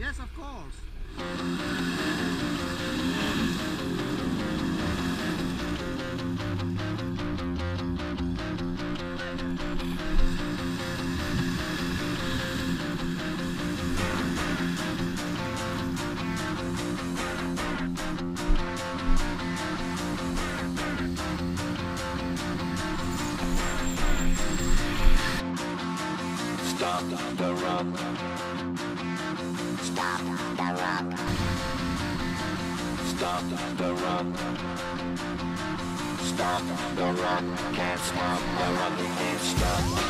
Yes, of course. stop the run. stop the run. Stop the run, can't stop the run, can't stop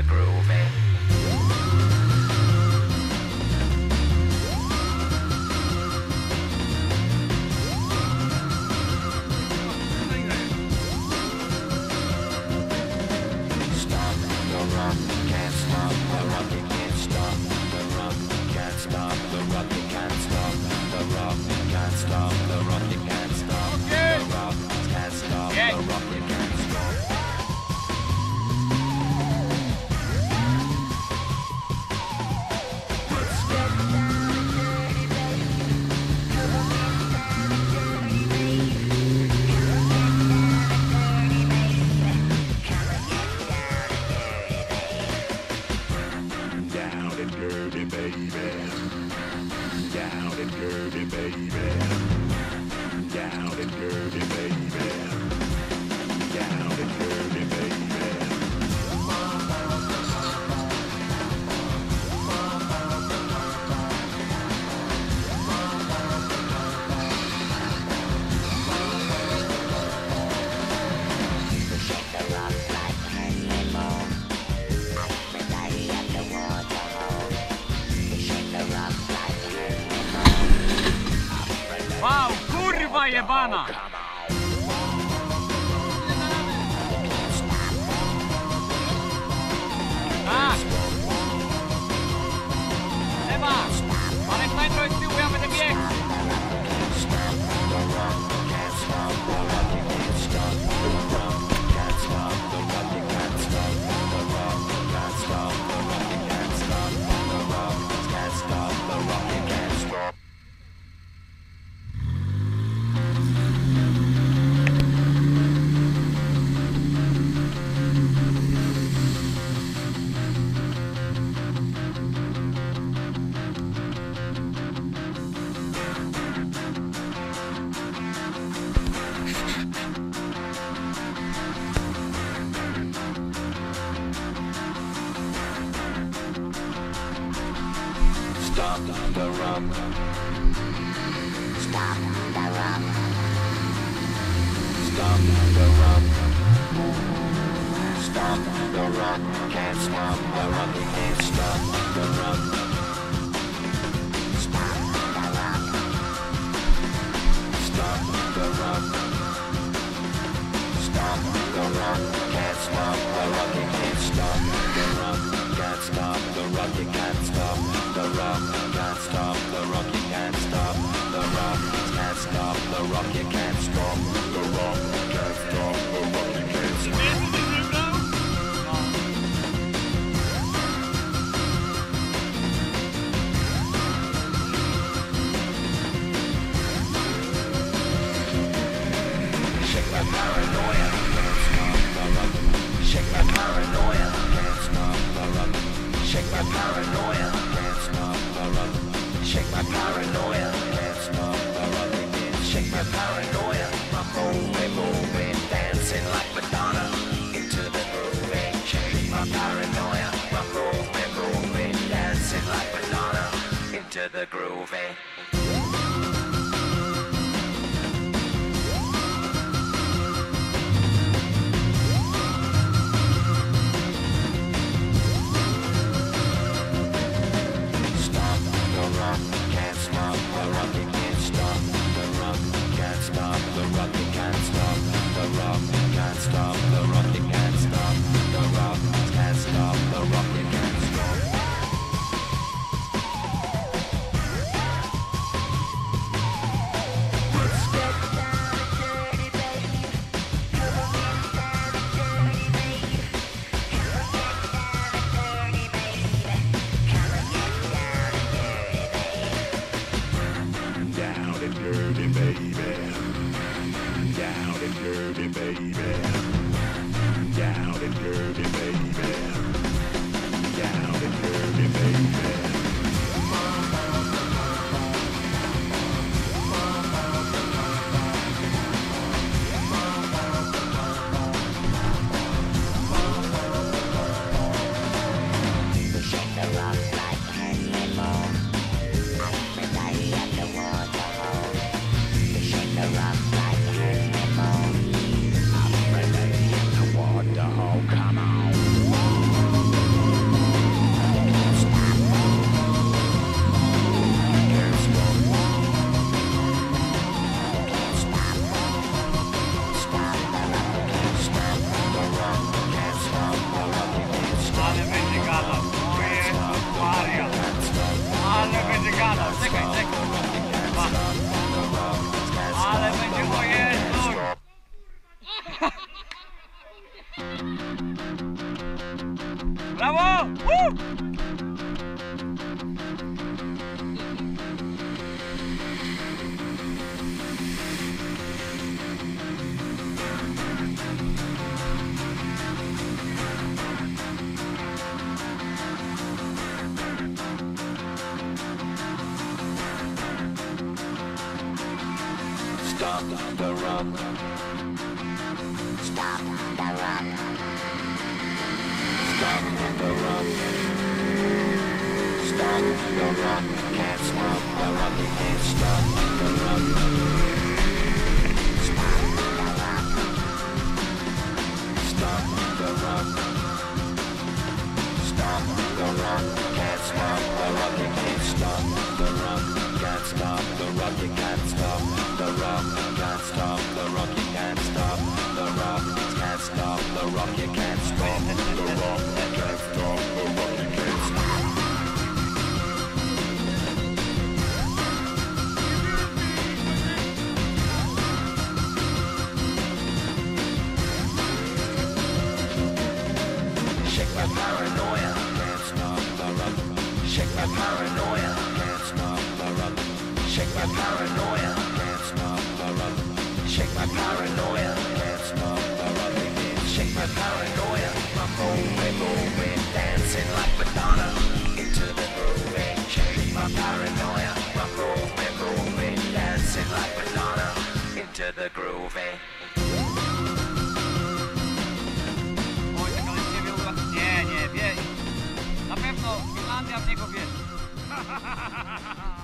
the groove. Stop the rock, can't stop the rock, you can't stop the rock, can't stop the rock, can't stop the rock, can't stop the rock, can't stop the rock, can't stop Yeah. the rock, can't stop. Stop the rock. Stop the rock. Stop the rock. Stop the rock. Can't stop the. You can't stop the rock. Stop the rock. Stop the rock. Stop the rock. Can't stop the. You can't stop the rock. Can't stop the. You can't stop the rock. Rock. You can't stop the rock. The groove. Stop the rock, can't stop the rock, can't stop the rock, can't stop the rock, you can't stop the rock, can't stop the rock, baby. ¡Bravo! ¡Uh! Stop the run. Stop the run. Stop the rock. Stop the stop the. Can't stop the rock. Can't stop the rock. Can't stop paranoia, can't the rock. Shake my paranoia, can't the rock. Shake my paranoia, can't the rock. Shake my paranoia, can't the rock. Shake my paranoia, I'm moving, moving, dancing like Madonna into the groove. Shake my paranoia, I'm moving, moving, dancing like Madonna into the groove. niego wiedzieć.